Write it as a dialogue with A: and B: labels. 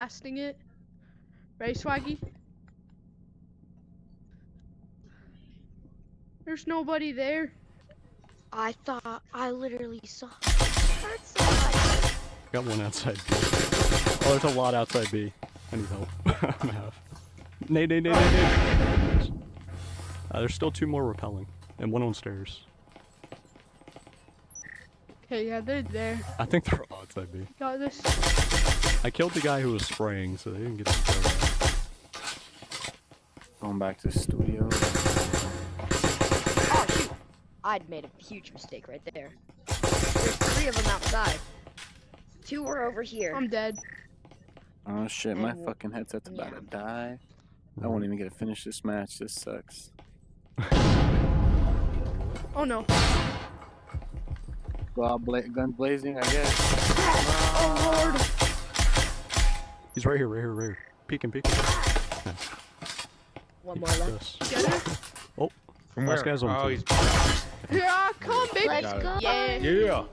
A: blasting it. Right, Swaggy? There's nobody there.
B: I thought I literally saw heard.
C: Got one outside B. Oh, there's a lot outside B. I need help. I'm half. Nade, nade, nade, nade, nade. Uh, there's still two more rappelling, and one on stairs.
A: Okay, yeah, they're there.
C: I think they're all outside B.
A: Got this.
C: I killed the guy who was spraying, so they didn't get to kill
D: Going back to the studio.
B: Oh shoot! I'd made a huge mistake right there. There's three of them outside. Two were over here.
A: I'm dead.
D: Oh shit, my
B: And-
D: fucking headset's about
B: yeah.
D: to die. I won't even get to finish this match. This sucks.
A: Oh no.
D: Well, bla- guns blazing, I guess.
A: Oh lord.
C: He's right here, right here, right here. Peeking, peeking. Nice.
B: One more
C: He
B: left.
C: does.
A: Get her?
C: Oh,
E: From
C: Last
E: where?
C: guy's on
E: oh,
C: two.
E: he's
A: Yeah, come, baby.
B: Let's go.
A: Yeah.
E: yeah.